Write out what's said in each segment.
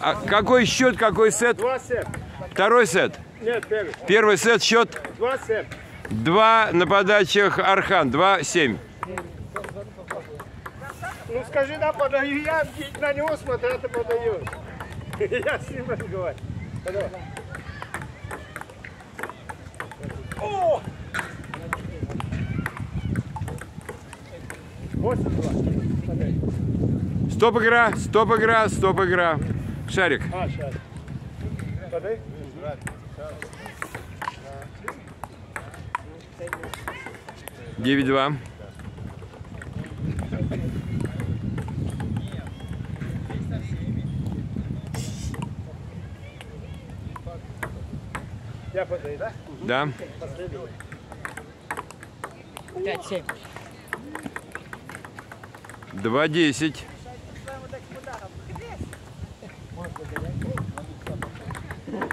А какой счет, какой сет? Два сет. Второй сет. Нет, первый. Первый сет счет Два сет. 2 на подачах Архан, 2-7. Ну скажи, да, подаю. Я на него смотрю, а ты подаешь. Я с ним разговариваю. О! Восемь два. Подай. Стоп игра, стоп игра, стоп игра. Шарик. А, сейчас. Подай. Девять два. Я подаю, да? Да. Пять, семь. Два десять.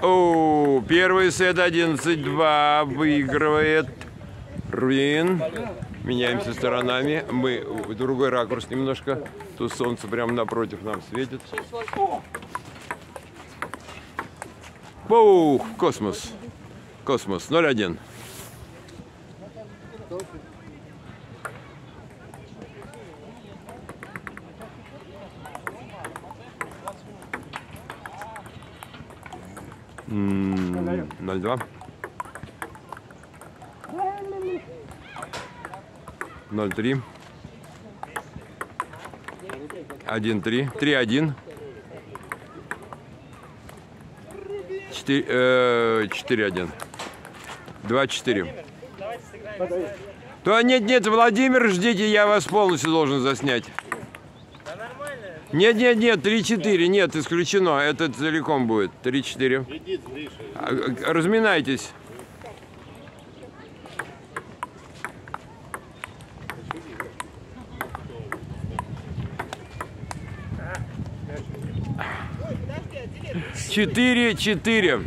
О, первый сет 11-2 выигрывает Руин. Меняемся сторонами. Мы другой ракурс немножко. Тут солнце прямо напротив нам светит. Пух, космос. Космос 0-1. 0-2. 0-3. 1-3. 3-1. 4-1. 2-4. То нет, нет, Владимир, ждите, я вас полностью должен заснять. Нет, нет, нет, 3-4, нет, исключено, это целиком будет. 3-4. А, а, Разминайтесь. Четыре, четыре.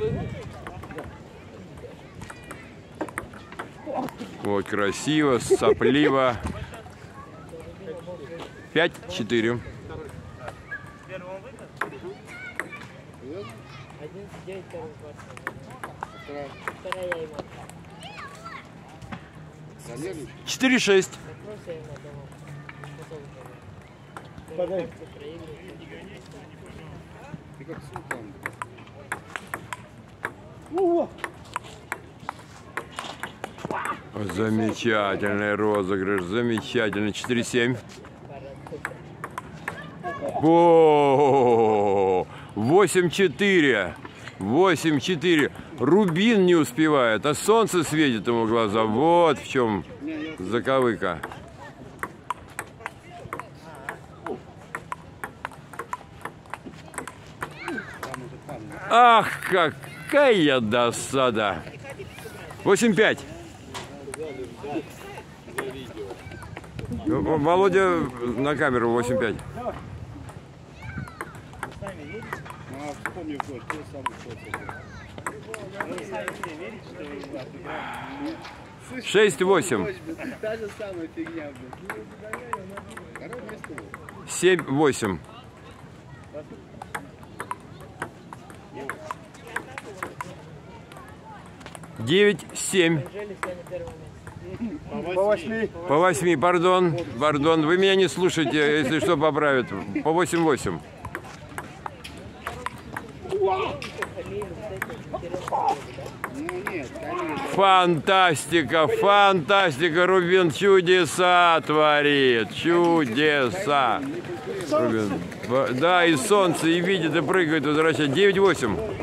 Вот, красиво, сопливо. Пять, четыре. Девять, первый, двадцать. Вторая. Как-то проигрывает. Замечательный розыгрыш, замечательный. 4-7. О, 8-4. 8-4. Рубин не успевает, а солнце светит ему в глаза. Вот в чем заковыка. Ах, какая досада. 8-5. В- Володя на камеру 8-5. Шесть восемь. Та же самая фигня, блин. Семь восемь. Девять семь. По восьми. По восьми, пардон, пардон. Вы меня не слушаете, если что, поправят. По восемь восемь. Фамилию, вот эти интересные. Ну нет, конечно. Фантастика, фантастика, Рубин чудеса творит, чудеса. Рубин, да, и солнце, и видит, и прыгает, возвращает. 9-8.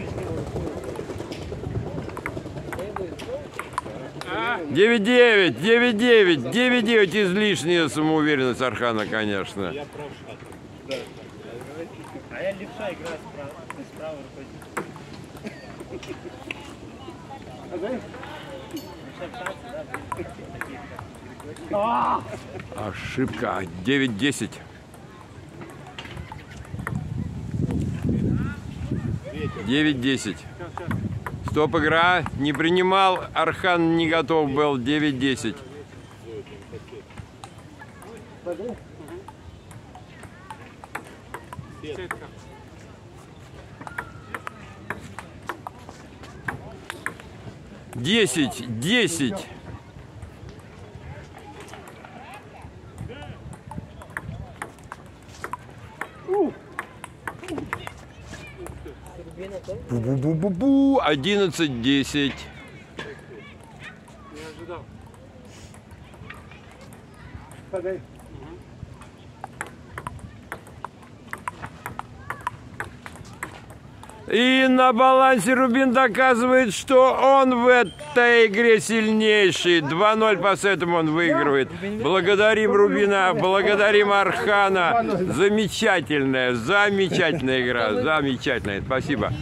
9-9, 9-9, 9-9 излишняя самоуверенность Архана, конечно. А левша играю справа, с правой рукой. Ошибка. 9-10. Девять десять. Стоп, игра. Не принимал. Архан не готов был. 9-10. 10, Сетка. Десять, десять. Бу-бу-бу-бу-бу, одиннадцать, десять. Не ожидал. Подай. И на балансе Рубин доказывает, что он в этой игре сильнейший. 2-0 по сетам он выигрывает. Благодарим Рубина, благодарим Архана. Замечательная, замечательная игра. Замечательная. Спасибо.